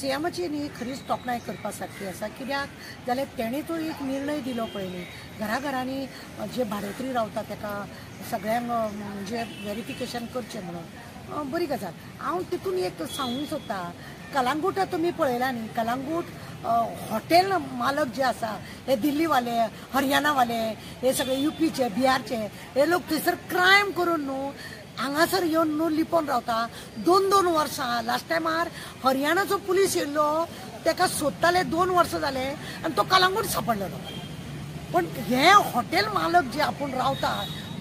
सीएमाची न्ही खरीच तोखणाय करपा सारखी आसा कित्याक जाल्यार तेणें तो एक निर्णय दिलो पळय न्ही घरा घरांनी जे भाडोत्री रावता ताका सगळ्यांक म्हणजे व्हेरिफिकेशन करचें म्हणून. बरी गजाल. हांव तितून एक सांगूंक सोदतां कलांगूट तुमी पळयला न्ही. कलांगूट हॉटेल मालक जे आसा हे दिल्लीवाले हरियाणावाले हे सगळे युपीचे बिहारचे हे लोक थंयसर क्रायम करून न्हू हांगासर येवन न्हू लिपोवन रावता. दोन दोन वर्सां लास्ट टायमार हरियाणाचो पुलीस येयल्लो तेका सोदताले दोन वर्सां जाले आनी तो कलांगूट सापडलेलो पण हे हॉटेल मालक जे आपूण रावता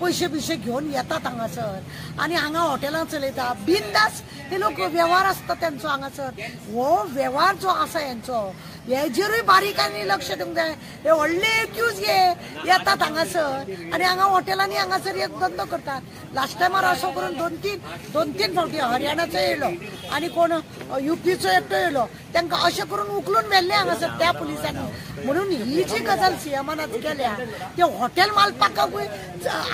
पयशे बिशे घेवन येतात हांगासर आनी हांगा हॉटेलां चलयता बिनदास हे लोक वेव्हार आसता तेंचो हांगासर हो वेव्हार जो आसा हेंचो हेजेरूय बारीकांनी लक्ष दिवंक जाय हे व्हडले एक्यूज घे. येतात हांगासर आनी हांगा हॉटेलांनी हांगासर एक धंदो करतात. लास्ट टायमार असो करून दोन तीन दोन तीन फावटी हरयाणाचो येयलो आनी कोण युपीचो एकटो येयलो तांकां अशें करून उखलून व्हेल्ले हांगासर त्या पुलिसांनी. म्हणून ही जी गजाल सीएमान आज केल्या ते हॉटेल मालकाकूय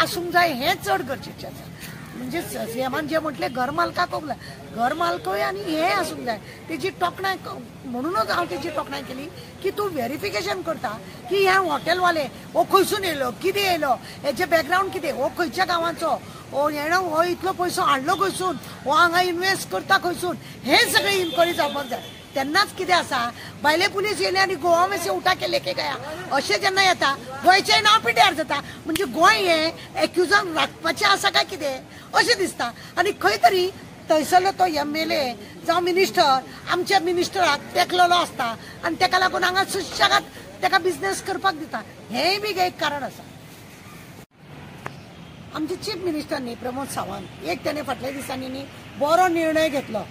आसूंक जाय हें चड गरजेचें आसा म्हणजे सीएमान जे म्हटले घर मालकाक घर मालकूय आनी हें आसूंक जाय तेजी तोखणाय म्हणूनच हांव तेजी तोखणाय केली की तूं व्हेरिफिकेशन करता की हे हॉटेलवाले हो खंयसून येयलो कितें येयलो हेचे बॅकग्रावंड कितें? हो खंयच्या गांवाचो ओ हेणो हो इतलो पयसो हाडलो खंयसून हो हांगा इन्वेस्ट करता खंयसून हें सगळें इन्क्वायरी जावपाक जाय तेन्नाच कितें आसा भायले पुलीस येयले आनी गोवा मेसे उठा के की गया अशें जेन्ना येता गोंयचें नांव पिड्यार जाता म्हणजे गोंय हें एक्युजन राखपाचें आसा काय कितें? अशें दिसता. आनी खंय तरी थंयसरलो तो एम एल ए जावं मिनिस्टर आमच्या मिनिस्टराक तेकलेलो आसता आनी तेका लागून हांगा सुशेगाद तेका बिझनेस करपाक दिता. हेंय बी एक कारण आसा आमचे चीफ मिनिस्टर न्ही प्रमोद सावंत एक त्याने फाटल्या दिसांनी न्ही बरो निर्णय घेतलो.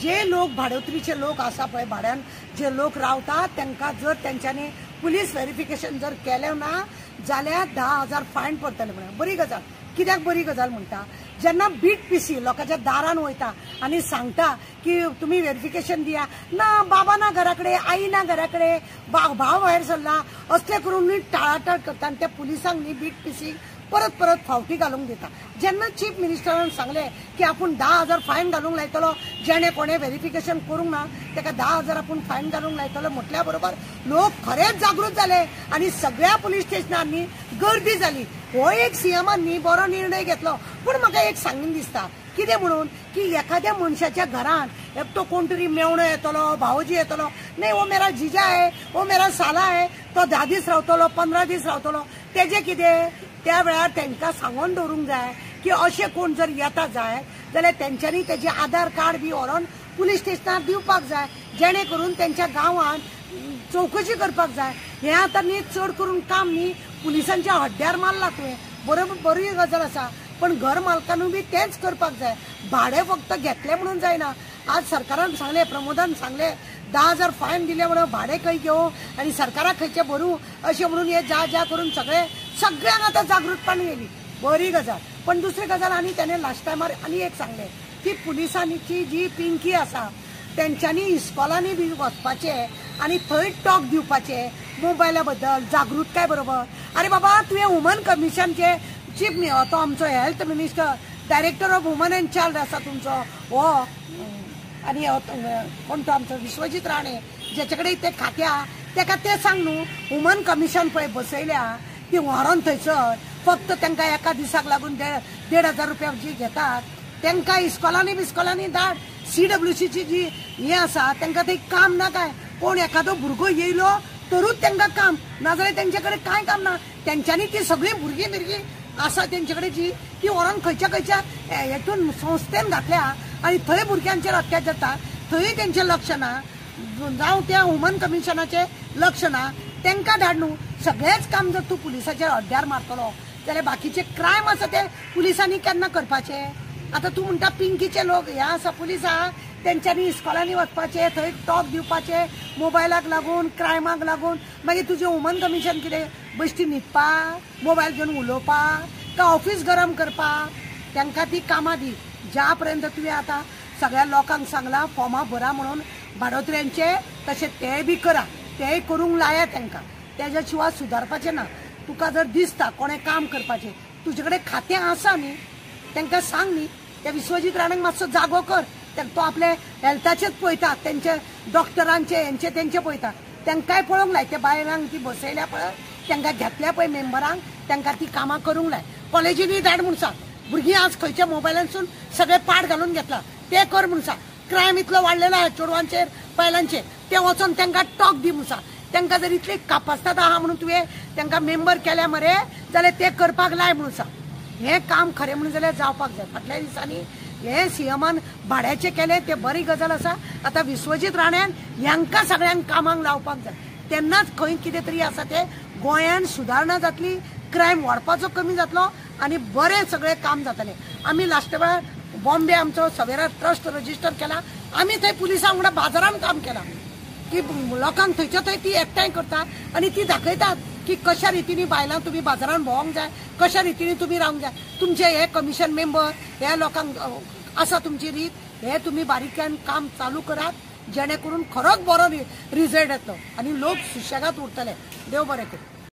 जे लोक भाडोत्रीचे लोक आसा पळय भाड्यान जे लोक रावतात तांकां जर तेंच्यांनी पुलीस व्हेरिफिकेशन जर केलें ना जाल्यार धा हजार फायन पडटले म्हणून बरी गजाल. कित्याक बरी गजाल म्हणटा जेन्ना बीट पीसी लोकांच्या दारान वयता आनी सांगता की तुमी व्हेरिफिकेशन दिया. ना बाबा ना घराकडे आई ना घराकडे भाव भायर सरला. असले करून न्ही टाळाटाळ करता आनी त्या पुलिसांक न्ही बीट पीसीक परत परत फावटी घालूंक दिता जेन्ना चीफ मिनिस्टरान सांगले की आपूण धा हजार फायन घालूंक लायतलो जेणे कोणे व्हेरिफिकेशन करूंक ना ताका धा हजार आपूण फायन घालूंक लायतलो म्हटल्या बरोबर लोक खरेच जागृत जाले आनी सगळ्या पुलीस स्टेशनांनी गर्दी जाली हो एक सीएमांनी बरो निर्णय घेतलो. पूण म्हाका एक सांगून दिसता. कितें म्हणून? की एखाद्या मनशाच्या घरान एकटो कोण तरी मेवणो येतलो भावजी येतलो नाही हो मेरा जिजा आहे हो मेरा साला आहे तो धा दीस रावतलो पंदरा दीस रावतलो. तेजे कितें त्या वेळार तांकां सांगून दवरूंक जाय की अशें कोण जर येता जाय जाल्यार तेंच्यांनी तेजे आधार कार्ड बी व्हरोन पुलीस स्टेशनार दिवपाक जाय जेणे करून तेंच्या गांवांत चौकशी करपाक जाय. हें आतां न्ही चड करून काम न्ही पुलिसांच्या हड्ड्यार मारला तुवें बरोबर बरी गजाल आसा. पण घर मालकानूय बी तेंच करपाक जाय. भाडें फक्त घेतलें म्हणून जायना. आज सरकारान सांगलें प्रमोदान सांगलें धा हजार फायन दिले म्हणून भाडें खंय घेवं आनी सरकाराक खंयचें भरू अशें म्हणून हे जा जा करून सगळे सगळ्यांक आतां जागृतपणे येयली बरी गजाल. पण दुसरी गजाल आनी त्याने लास्ट टायमार आनी एक सांगलें की पुलिसांची जी पिंकी आसा तेंच्यांनी इस्कॉलांनी बी वचपाचें आनी थंय टॉक दिवपाचे मोबायला बद्दल जागृतकाय बरोबर? अरे बाबा तुवें वुमन कमिशनचे चीफ तो आमचो health minister director of woman and child आसा तुमचो हो. आनी कोण तो आमचो विश्वजीत राणे जेचे कडेन ते खात्या तेका ते सांग न्हू वुमन कमिशन पळय बसयल्या ती व्हरोन थंयसर फक्त तांकां एका दिसाक लागून देड हजार रुपया जी घेतात तांकां इस्कॉलांनी बिस्कॉलांनी धाड सी डब्ल्यू सीची जी हे आसा तांकां थंय काम ना काय? कोण एखादो भुरगो येयलो तरूच तांकां काम. नाजाल्यार तेंचे कडेन कांय काम ना? तेंच्यांनी ती सगळीं भुरगीं भुरगीं आसा तेंचे कडेन जी ती व्हरोन खंयच्या खंयच्या हेतून संस्थेन घातल्या आनी थंय भुरग्यांचेर अत्याचार जाता. थंय तेंचें लक्ष ना जावं त्या वुमन कमिशनाचें लक्ष ना तांकां धाड न्हू सगळेंच काम जर तूं पुलिसाच्या हड्ड्यार मारतलो जाल्यार बाकीचे क्रायम आसा ते पुलिसांनी केन्ना करपाचे. आतां तूं म्हणटा पिंकीचे लोक हे आसा पुलीस आहा तेंच्यांनी इस्कॉलांनी वचपाचे थंय टॉप दिवपाचे मोबायलाक लागून क्रायमाक लागून मागीर तुजें वुमन कमिशन कितें? बेश्टी न्हिदपा मोबायल घेवन उलोवपा काय ऑफीस गरम करपा? तांकां ती कामां दी. ज्या पर्यंत तुवें आतां सगळ्या लोकांक सांगलां फॉर्मां भरा म्हणून भाडोत्र्यांचे तशें तेय बी करा. तेय करूंक लाया तांकां तेज्या शिवाय सुदारपाचें ना. तुका जर दिसता कोणें काम करपाचें. तुजे कडेन खातें आसा न्ही तांकां सांग न्ही त्या विश्वजीत राणाक मातसो जागो कर. ते- तो आपले हेल्थाचेच पळयता तेंचे डॉक्टरांचे हेंचे तेंचे पळयता. तांकांय पळोवंक लाय? त्या बायलांक ती बसयल्या पळय तांकां घेतल्या पळय मेंबरांक तांकां ती कामां करूंक लाय. कॉलेजींनी धाड म्हूण सांग. भुरगीं आज खंयच्या मोबायलांसून सगळे पाड घालून घेतला. ते कर म्हूण सांग. क्रायम इतलो वाडलेलो आहा चेडवांचेर बायलांचेर. ते वचोन तांकां टॉक दी म्हूण सांग. तांकां जर इतली कापास्ताद आहा म्हणून तुवें तांकां मेंबर केल्या मरे जाल्यार ते करपाक लाय म्हणून सांग हें काम खरें म्हणून जाल्यार जावपाक जाय. फाटल्या दिसांनी हे सीएमान भाड्याचे केले ते बरी गजाल आसा आतां विश्वजीत राण्यान ह्यांका सगळ्यांक कामांक लावपाक जाय. तेन्नाच खंय कितें तरी आसा ते गोंयान सुदारणा जातली क्रायम वाडपाचो कमी जातलो आनी बरें सगळें काम जातलें. आमी लास्ट वेळार बॉम्बे आमचो सवेरा ट्रस्ट रजिस्टर केला. आमी थंय पुलिसां वांगडा बाजारान काम केलां. की लोकांक थंयच्या थंय ती एकठांय करतात. आनी ती दाखयतात की कशा रितीने बायलां तुमी बाजारान भोवंक जाय कशा रितीने तुमी रावंक जाय. तुमचे हे कमिशन मेंबर हे लोकांक आसा तुमची रीत हे तुमी बारीकल्यान काम चालू करात जेणे करून खरोच बरो रिझल्ट येतलो आनी लोक सुशेगात उरतले. देव बरें करूं.